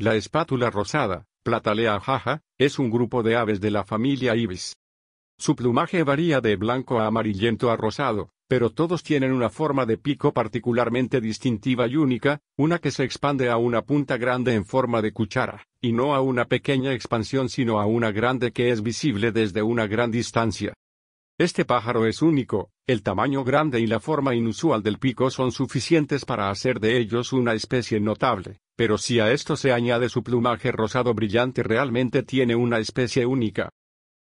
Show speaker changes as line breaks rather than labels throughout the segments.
La espátula rosada, Platalea jaja, es un grupo de aves de la familia Ibis. Su plumaje varía de blanco a amarillento a rosado, pero todos tienen una forma de pico particularmente distintiva y única, una que se expande a una punta grande en forma de cuchara, y no a una pequeña expansión sino a una grande que es visible desde una gran distancia. Este pájaro es único, el tamaño grande y la forma inusual del pico son suficientes para hacer de ellos una especie notable, pero si a esto se añade su plumaje rosado brillante realmente tiene una especie única.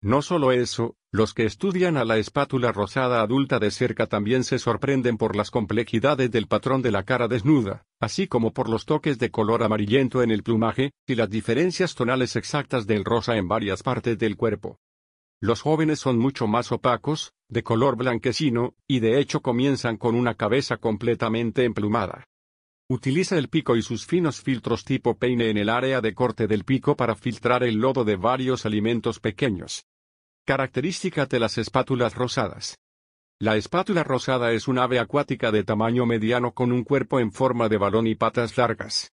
No solo eso, los que estudian a la espátula rosada adulta de cerca también se sorprenden por las complejidades del patrón de la cara desnuda, así como por los toques de color amarillento en el plumaje, y las diferencias tonales exactas del rosa en varias partes del cuerpo. Los jóvenes son mucho más opacos, de color blanquecino, y de hecho comienzan con una cabeza completamente emplumada. Utiliza el pico y sus finos filtros tipo peine en el área de corte del pico para filtrar el lodo de varios alimentos pequeños. Característica de las espátulas rosadas. La espátula rosada es un ave acuática de tamaño mediano con un cuerpo en forma de balón y patas largas.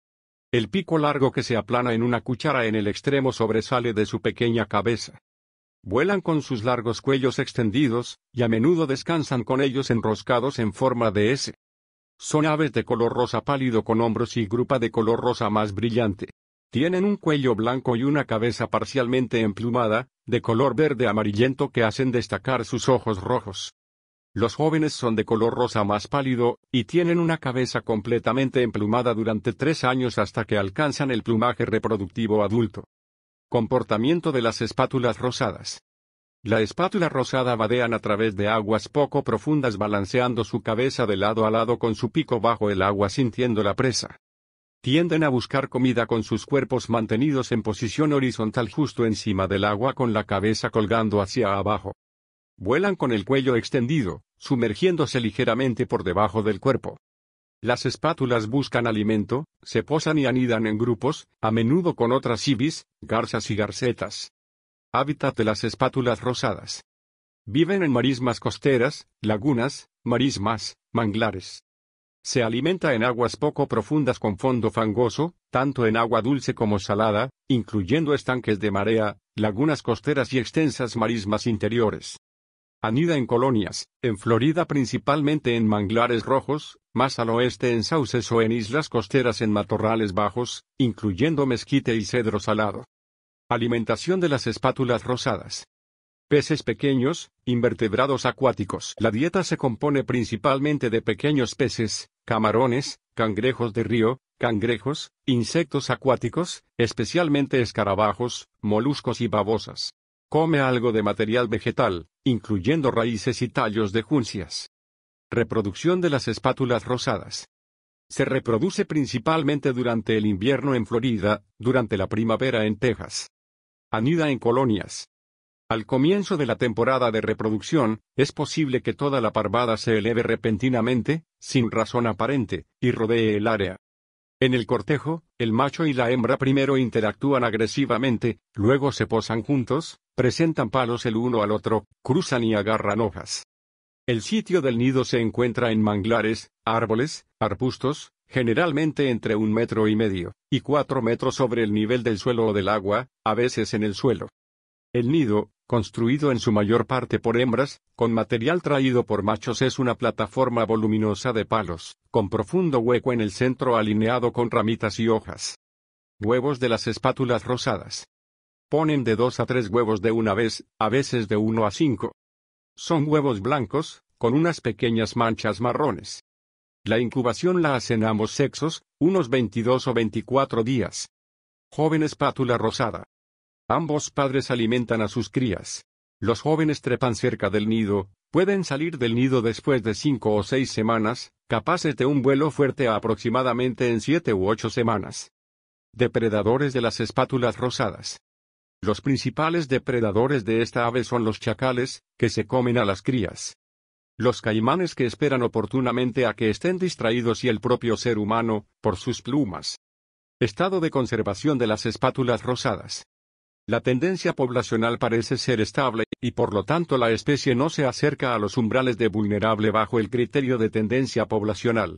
El pico largo que se aplana en una cuchara en el extremo sobresale de su pequeña cabeza. Vuelan con sus largos cuellos extendidos, y a menudo descansan con ellos enroscados en forma de S. Son aves de color rosa pálido con hombros y grupa de color rosa más brillante. Tienen un cuello blanco y una cabeza parcialmente emplumada, de color verde amarillento que hacen destacar sus ojos rojos. Los jóvenes son de color rosa más pálido, y tienen una cabeza completamente emplumada durante tres años hasta que alcanzan el plumaje reproductivo adulto. Comportamiento de las espátulas rosadas. La espátula rosada vadean a través de aguas poco profundas balanceando su cabeza de lado a lado con su pico bajo el agua sintiendo la presa. Tienden a buscar comida con sus cuerpos mantenidos en posición horizontal justo encima del agua con la cabeza colgando hacia abajo. Vuelan con el cuello extendido, sumergiéndose ligeramente por debajo del cuerpo. Las espátulas buscan alimento, se posan y anidan en grupos, a menudo con otras ibis, garzas y garcetas. Hábitat de las espátulas rosadas. Viven en marismas costeras, lagunas, marismas, manglares. Se alimenta en aguas poco profundas con fondo fangoso, tanto en agua dulce como salada, incluyendo estanques de marea, lagunas costeras y extensas marismas interiores. Anida en colonias, en Florida principalmente en manglares rojos, más al oeste en sauces o en islas costeras en matorrales bajos, incluyendo mezquite y cedro salado. Alimentación de las espátulas rosadas. Peces pequeños, invertebrados acuáticos. La dieta se compone principalmente de pequeños peces, camarones, cangrejos de río, cangrejos, insectos acuáticos, especialmente escarabajos, moluscos y babosas. Come algo de material vegetal, incluyendo raíces y tallos de juncias. Reproducción de las espátulas rosadas. Se reproduce principalmente durante el invierno en Florida, durante la primavera en Texas. Anida en colonias. Al comienzo de la temporada de reproducción, es posible que toda la parvada se eleve repentinamente, sin razón aparente, y rodee el área. En el cortejo, el macho y la hembra primero interactúan agresivamente, luego se posan juntos, presentan palos el uno al otro, cruzan y agarran hojas. El sitio del nido se encuentra en manglares, árboles, arbustos, generalmente entre un metro y medio, y cuatro metros sobre el nivel del suelo o del agua, a veces en el suelo. El nido, construido en su mayor parte por hembras, con material traído por machos es una plataforma voluminosa de palos, con profundo hueco en el centro alineado con ramitas y hojas. Huevos de las espátulas rosadas. Ponen de dos a tres huevos de una vez, a veces de uno a cinco. Son huevos blancos, con unas pequeñas manchas marrones. La incubación la hacen ambos sexos, unos 22 o 24 días. Joven espátula rosada. Ambos padres alimentan a sus crías. Los jóvenes trepan cerca del nido, pueden salir del nido después de cinco o seis semanas, capaces de un vuelo fuerte aproximadamente en siete u ocho semanas. Depredadores de las espátulas rosadas. Los principales depredadores de esta ave son los chacales, que se comen a las crías. Los caimanes que esperan oportunamente a que estén distraídos y el propio ser humano, por sus plumas. Estado de conservación de las espátulas rosadas. La tendencia poblacional parece ser estable, y por lo tanto la especie no se acerca a los umbrales de vulnerable bajo el criterio de tendencia poblacional.